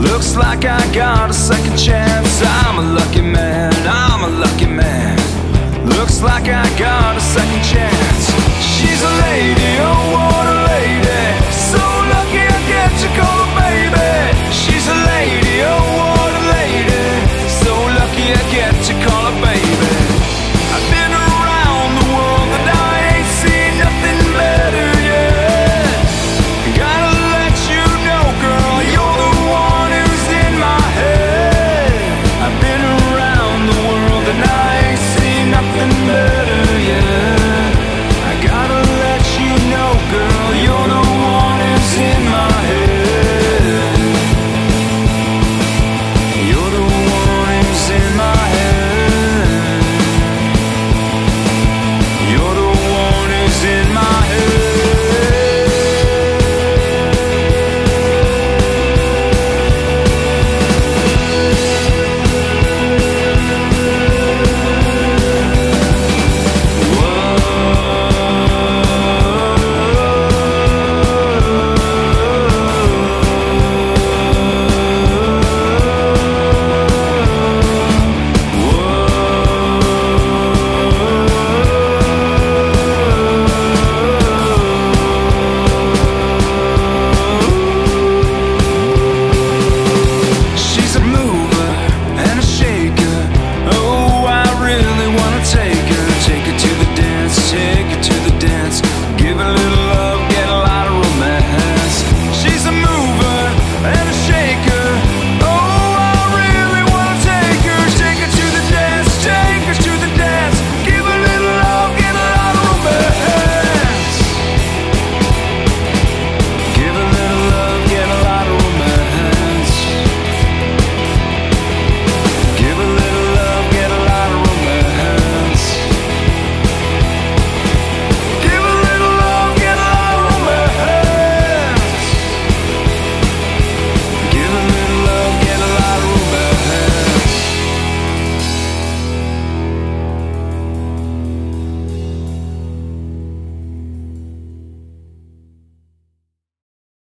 Looks like I got a second chance. I'm a lucky man, I'm a lucky man. Looks like I got a second chance.